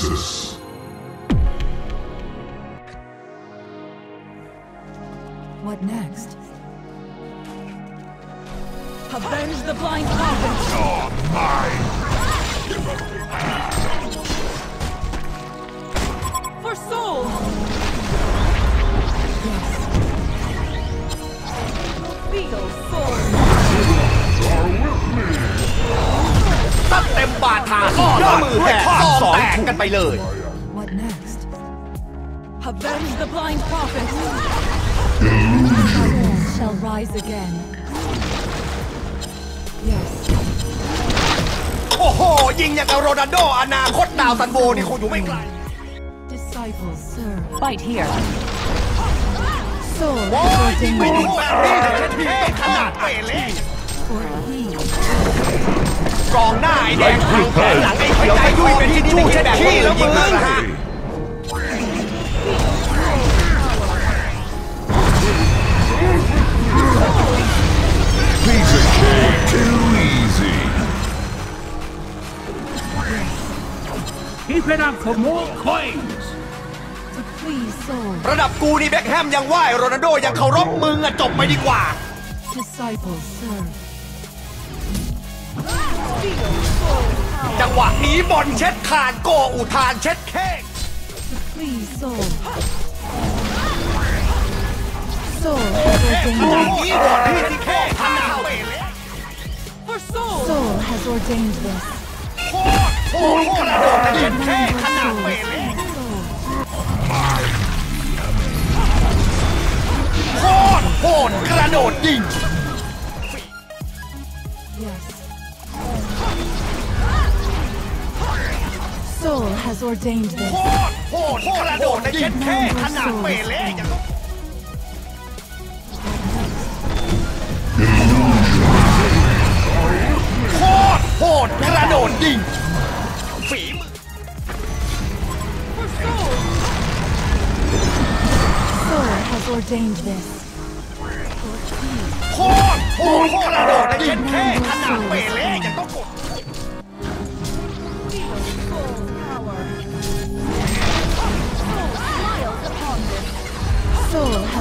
Stasis. What next? Avenge the blind prophet! You're mine. For soul! Yes. Feel soul! ต็มบาทาล่อละมือแหกซองแตกกันไปเลย What next? Avenge the blind prophet! Shall rise again. Yes. โอ้โห ยิงอย่างกับโรนัลโดอนาคตดาวซันโบนี่คงอยู่ไม่ไกล Disciples, serve. Fight here. Soul โอ้ has ยยิงไม่ ordained ถูกแบบนี้แต่เท่ขนาดเปเล่ for heal. กองหน้า ไอ้แดงทางแขนหลังไอ้เขียวไอ้ยุ้ยเป็นที่จู้เช็ดขี้แล้วมึงฮะ Piece of cake. Too easy. Keep it up for more coins. To please soul. ระดับกูนี่แบ็คแฮมยังไหวโรนัลโดยังเคารพมึงอะจบไปดีกว่า Disciples, serve. จังหวะนี้บอลเช็ดขาดโกอุทานเช็ดเค้ก To please soul. Soul has ขนาด ordained นี้บอลเช็ดเค้กขนาดเปเล่ For soul! Soul has ordained this. โคตรโคตรกระโดดเช็ดเค้กขนาดเปเล่ Soul. โคตรโหดกระโดดยิง Soul has ordained โค this. ตรโหดกระโดดเช็ดเค้กขนาดเปเล่อย่างนั้นโคตรโหดกระโดดยิงฝีมือ Soul has ordained this. โคตรโหดกระโดดเช็ดเค้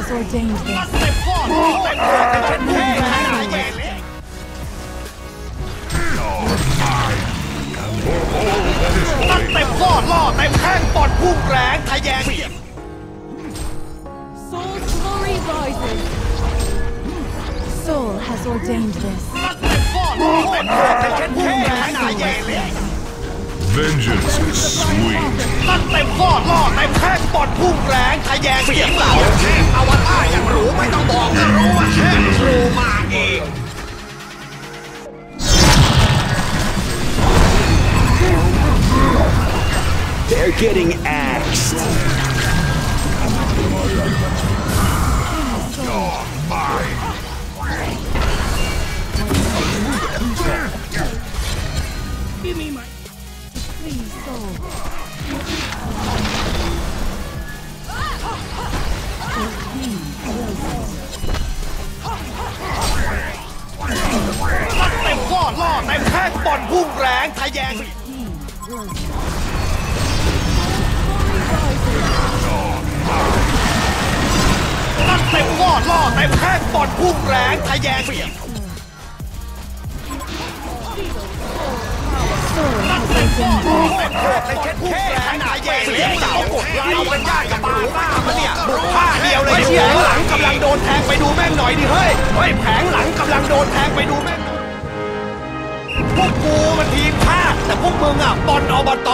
has ordained ตั this. ดเต็มฟอดเต็มฟอดเช็ดเค้กขนาดเปเล่ตัดเต็มข้อล่อเต็มแข้งปอดพุ่งแรงทะแยงเสียบ Soul's glory rises. Soul has ordained this. ตัดเต็มข้อล่อเต็มแข้งทะเช็ดเท่ขนาดแย่เลย Vengeance is sweet. ตั้งเต็มข้อล่อเต็มแข้งปอดพุ่งแรงทะแยงเสียงเหล่าเทพอวตารอย่างรู้ไม่ต้องบอกก็รู้ว่าเทพรูมาเอง They're getting axed. เต็มแข้งปอดพุ่งแรงทะแยงตัดเต็มข้อล่อเต็มแข้งปอดพุ่งแรงทะแยงเสียง Soul has ordained this. ในเช็ดเท่ขนาดใหญ่เสียงเหล่ากดไลค์กันยากกับบาซ่ามาเนี่ยบุกผ้าเดียวเลยเชียหลังกำลังโดนแทงไปดูแม่งหน่อยดิเฮ้ยเฮ้ยแผงหลังกำลังโดนแทงไปดูแม่ง กูมันทีมชาติแต่พวกมึงอะบอลอบต